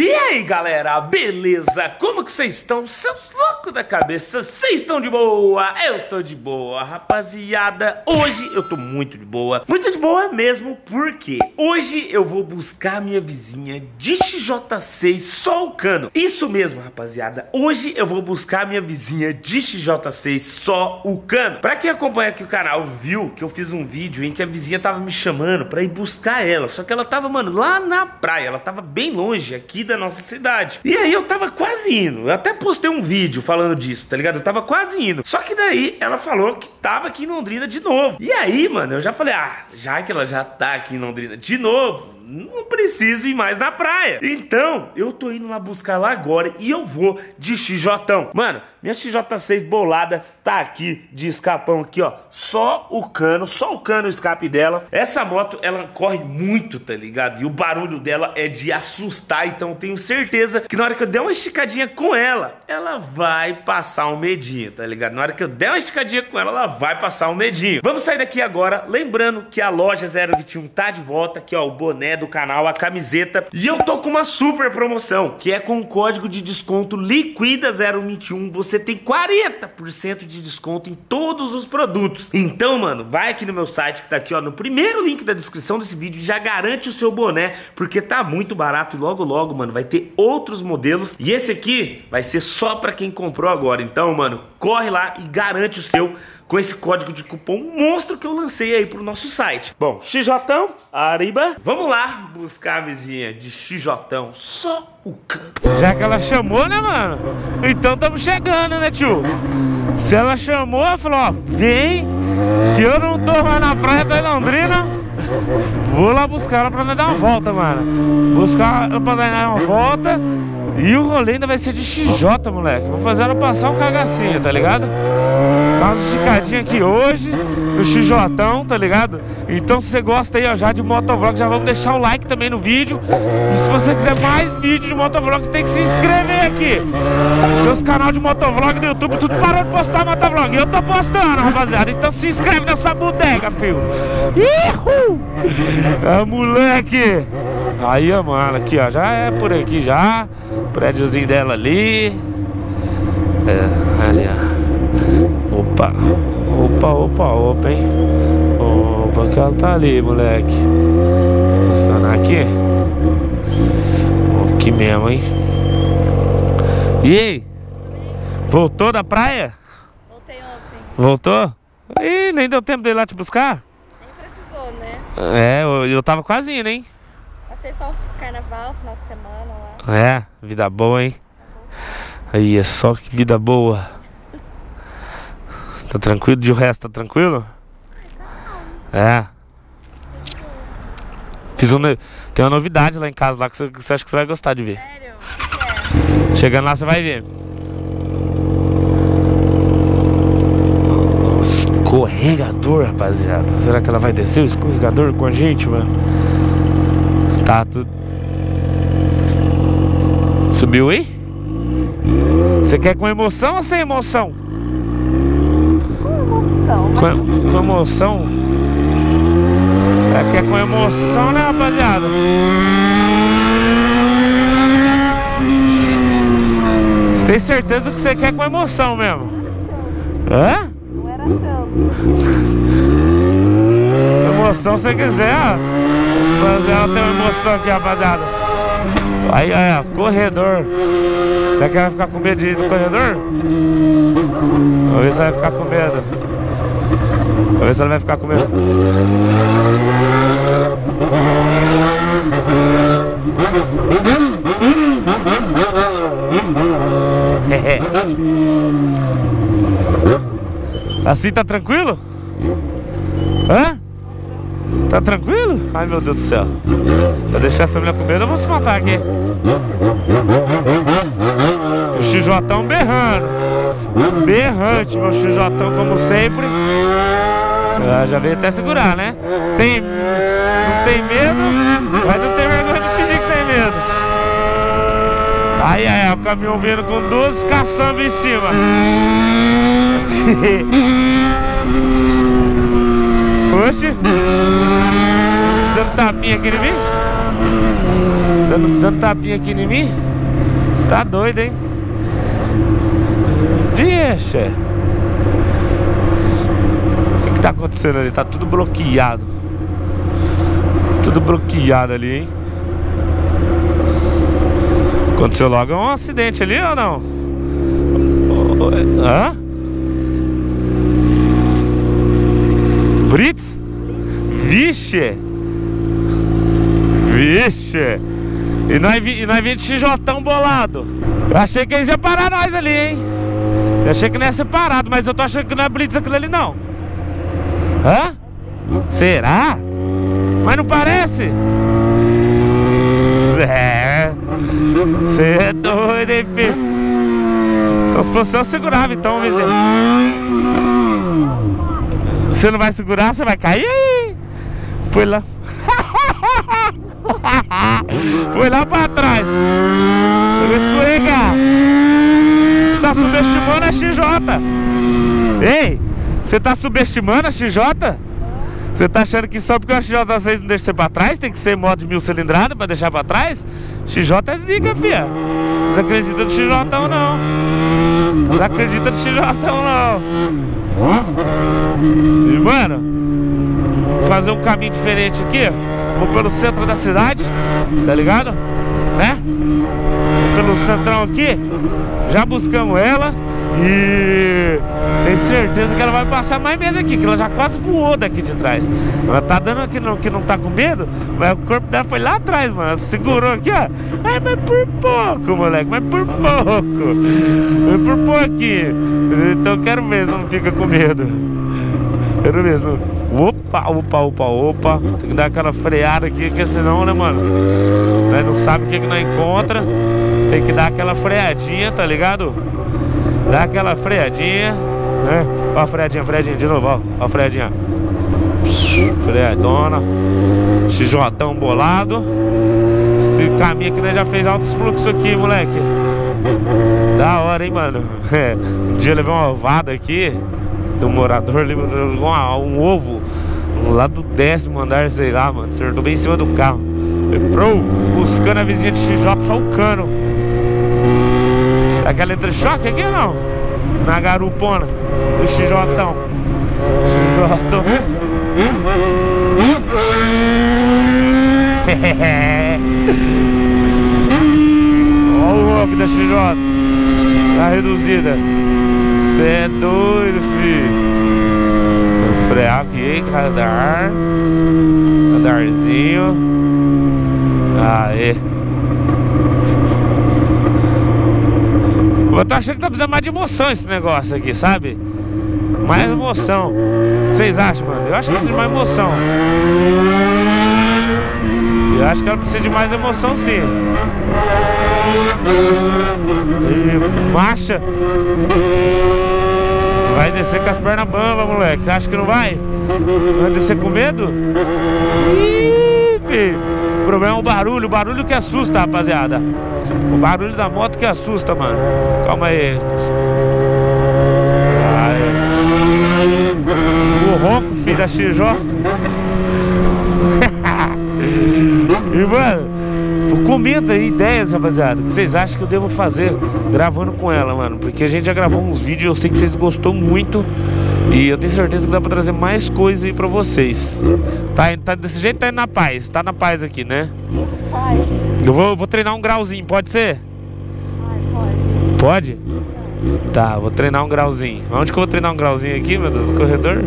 E aí galera, beleza? Como que vocês estão? Seus loucos da cabeça, vocês estão de boa? Eu tô de boa, rapaziada. Hoje eu tô muito de boa. Muito de boa mesmo, porque hoje eu vou buscar minha vizinha de XJ6 só o cano Isso mesmo, rapaziada. Hoje eu vou buscar minha vizinha de XJ6 só o cano Pra quem acompanha aqui o canal viu que eu fiz um vídeo em que a vizinha tava me chamando pra ir buscar ela. Só que ela tava, mano, lá na praia. Ela tava bem longe aqui da nossa cidade. E aí eu tava quase indo. Eu até postei um vídeo falando disso, tá ligado? Eu tava quase indo. Só que daí ela falou que tava aqui em Londrina de novo. E aí, mano, eu já falei, ah, já que ela já tá aqui em Londrina de novo, não preciso ir mais na praia. Então, eu tô indo lá buscar lá agora e eu vou de XJ. Mano, minha XJ6 bolada tá aqui de escapão aqui, ó. Só o cano, só o cano escape dela. Essa moto, ela corre muito, tá ligado? E o barulho dela é de assustar, então tenho certeza que na hora que eu der uma esticadinha com ela, ela vai passar um medinho, tá ligado? Na hora que eu der uma esticadinha com ela, ela vai passar um medinho. Vamos sair daqui agora, lembrando que a loja 021 tá de volta, aqui ó, o boné do canal, a camiseta. E eu tô com uma super promoção, que é com o código de desconto LIQUIDA021, você tem 40% de desconto em todos os produtos. Então, mano, vai aqui no meu site que tá aqui, ó, no primeiro link da descrição desse vídeo, já garante o seu boné, porque tá muito barato e logo logo, mano, vai ter outros modelos. E esse aqui vai ser só pra quem comprou agora. Então, mano, corre lá e garante o seu com esse código de cupom monstro que eu lancei aí pro nosso site. Bom, XJ, Ariba, vamos lá buscar a vizinha de XJ, só o canto. Já que ela chamou, né, mano? Então estamos chegando, né, tio? Se ela chamou, falou, ó, vem, que eu não tô mais na praia da Londrina. Vou lá buscar ela pra dar uma volta, mano. Buscar ela pra dar uma volta. E o rolê ainda vai ser de XJ, moleque. Vou fazer ela passar um cagacinho, tá ligado? Dá uma esticadinha aqui hoje, no XJ, tá ligado? Então se você gosta aí, ó, já de motovlog, já vamos deixar o like também no vídeo. E se você quiser mais vídeos de motovlog, você tem que se inscrever aqui. Meus canal de motovlog no YouTube, tudo parou de postar motovlog. Eu tô postando, rapaziada. Então se inscreve nessa bodega, filho. Ihu! É, moleque! Aí, mano, aqui, ó, já é por aqui já. Prédiozinho dela ali. É, ali, ó. Opa, opa, opa, opa, hein? Opa, que ela tá ali, moleque. Estacionar aqui. Aqui mesmo, hein? E aí? Voltou da praia? Voltei ontem. Voltou? Ih, nem deu tempo de ir lá te buscar? Nem precisou, né? É, eu, eu tava quase indo, hein? Passei só o carnaval, final de semana lá. É, vida boa, hein? Aí, é só que vida boa. Tá tranquilo? De o resto, tá tranquilo? É. Fiz um, tem uma novidade lá em casa lá que você, que você acha que você vai gostar de ver. Sério? O que é? Chegando lá você vai ver. Escorregador, rapaziada. Será que ela vai descer o escorregador com a gente, mano? Tá tudo. Subiu aí? Você quer com emoção ou sem emoção? Emoção. Com, com emoção? É, quer com emoção, né, rapaziada? Você tem certeza que você quer com emoção mesmo? Hã? Não era tanto. Emoção se você quiser, ó. Ela ter uma emoção aqui, rapaziada. Aí, ó, corredor. Será que vai ficar com medo de ir no corredor? Vamos ver se vai ficar com medo. Vamos ver se ela vai ficar com medo. assim tá tranquilo? Hã? Tá tranquilo? Ai meu Deus do céu. Pra deixar essa mulher com medo, eu vou se matar aqui. O XJ berrando. Berrante, meu XJ como sempre. Ah, já veio até segurar, né? Tem. Não tem medo, mas não tem vergonha de fingir que tem medo. Aí, aí, o caminhão vindo com duas caçambas em cima. Oxe. Dando tapinha aqui em mim. Dando, dando tapinha aqui em mim? Você tá doido, hein? Vixe! O que, que tá acontecendo ali? Tá tudo bloqueado. Tudo bloqueado ali, hein? Aconteceu logo um acidente ali ou não? Hã? Brits? Vixe! Vixe! E nós, e nós vimos XJ bolado. Eu achei que eles iam parar nós ali, hein? Eu achei que não ia ser parado, mas eu tô achando que não é Blitz aquilo ali, não. Hã? Será? Mas não parece? É. Você é doido, hein, filho? Então se fosse eu segurava, então, Vizinho. Você não vai segurar, você vai cair. Foi lá. Foi lá pra trás. Eu vou escorregar. Tá subestimando a XJ. Ei, você tá subestimando a XJ? Você tá achando que só porque a XJ6 não deixa você pra trás, tem que ser modo de mil cilindrada pra deixar pra trás? XJ é zica, fia. Você acredita no XJ ou não? Você acredita no XJ ou não? E mano, fazer um caminho diferente aqui. Vou pelo centro da cidade, tá ligado? Né? Pelo centrão aqui. Já buscamos ela. E tenho certeza que ela vai passar mais medo aqui, que ela já quase voou daqui de trás. Ela tá dando aqui não, que não tá com medo, mas o corpo dela foi lá atrás, mano. Ela segurou aqui, ó. Ai, mas por pouco, moleque, mas por pouco. Mas por pouquinho. Então eu quero ver se não fica com medo. Quero mesmo. Opa, opa, opa, opa. Tem que dar aquela freada aqui, porque senão, né, mano? Nós não sabe o que, que nós encontra. Tem que dar aquela freadinha, tá ligado? Dá aquela freadinha, né? Ó a freadinha, freadinha de novo, ó. Ó a freadinha. Freadona. XJ bolado. Esse caminho aqui nós já fez altos fluxos aqui, moleque. Da hora, hein, mano? É. Um dia eu levei uma ovada aqui do morador ali, um, um ovo lá do décimo andar, sei lá, mano. Acertou bem em cima do carro. Pro, buscando a vizinha de XJ, só o cano. Aquela entre-choque aqui não? Na garupona do XJ. XJ. Olha o rock da XJ. Tá reduzida. Cê é doido, filho. Vou frear aqui, radar. Radarzinho. Aê. Eu tô achando que tá precisando mais de emoção esse negócio aqui, sabe? Mais emoção. O que vocês acham, mano? Eu acho que precisa de mais emoção. Eu acho que ela precisa de mais emoção sim. E marcha. Vai descer com as pernas bambas, moleque. Você acha que não vai? Vai descer com medo? O problema é o barulho, o barulho que assusta, rapaziada. O barulho da moto que assusta, mano. Calma aí. Ai. O ronco, filho da XJ. e, mano, comenta aí ideias, rapaziada. Que vocês acham que eu devo fazer gravando com ela, mano? Porque a gente já gravou uns vídeos, eu sei que vocês gostou muito. E eu tenho certeza que dá pra trazer mais coisa aí pra vocês. Tá, tá desse jeito, tá indo na paz. Tá na paz aqui, né? Eu vou, vou treinar um grauzinho, pode ser? Pode. Pode? Tá, vou treinar um grauzinho. Onde que eu vou treinar um grauzinho aqui, meu Deus? No corredor?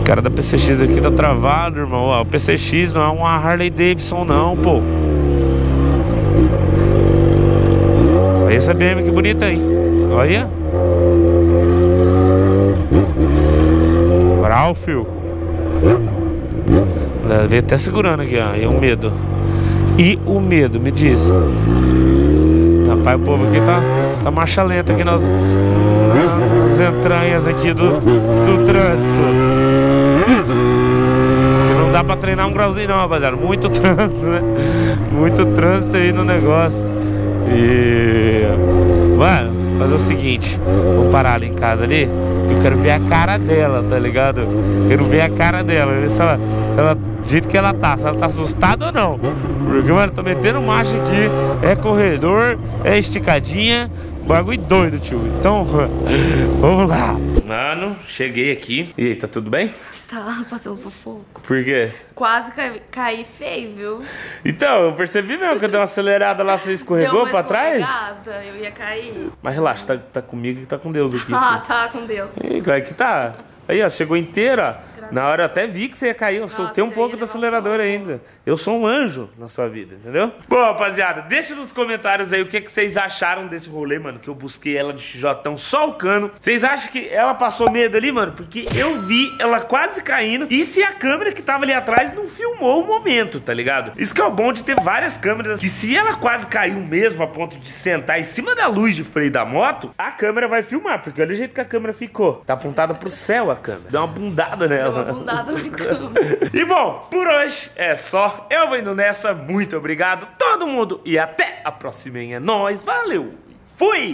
O cara da PCX aqui tá travado, irmão. Ó, o PCX não é uma Harley Davidson, não, pô. Olha essa BM que bonita aí. Olha. Brau, fio. Veio até segurando aqui, ó. E o medo. E o medo, me diz. Rapaz, o povo aqui tá, tá marcha lenta aqui nas, nas entranhas aqui do, do trânsito. Não dá pra treinar um grauzinho não, rapaziada. Muito trânsito, né? Muito trânsito aí no negócio. E... Mano, fazer o seguinte. Vamos parar ali em casa ali. Eu quero ver a cara dela, tá ligado? Quero ver a cara dela. Ver se ela, ela jeito que ela tá, se ela tá assustada ou não. Porque, mano, tô metendo marcha aqui, é corredor, é esticadinha, bagulho doido, tio. Então, vamos lá. Mano, cheguei aqui. E aí, tá tudo bem? Tá, passei um sufoco. Por quê? Quase caí, caí feio, viu? Então, eu percebi mesmo que eu dei uma acelerada lá, você escorregou pra trás? eu ia cair. Mas relaxa, tá, tá comigo e tá com Deus aqui. Ah, tá com Deus. E claro que tá. Aí, ó, chegou inteira. Na hora eu até vi que você ia cair, eu Nossa, soltei um pouco do acelerador ainda. Eu sou um anjo na sua vida, entendeu? Bom, rapaziada, deixa nos comentários aí o que, que vocês acharam desse rolê, mano, que eu busquei ela de xijotão só o cano. Vocês acham que ela passou medo ali, mano? Porque eu vi ela quase caindo e se a câmera que tava ali atrás não filmou o momento, tá ligado? Isso que é o bom de ter várias câmeras, que se ela quase caiu mesmo a ponto de sentar em cima da luz de freio da moto, a câmera vai filmar, porque olha o jeito que a câmera ficou. Tá apontada pro céu a câmera. Deu uma bundada nela. Uma bundada na câmera. e bom, por hoje é só. Eu vou indo nessa. Muito obrigado, todo mundo. E até a próxima. É nóis. Valeu. Fui!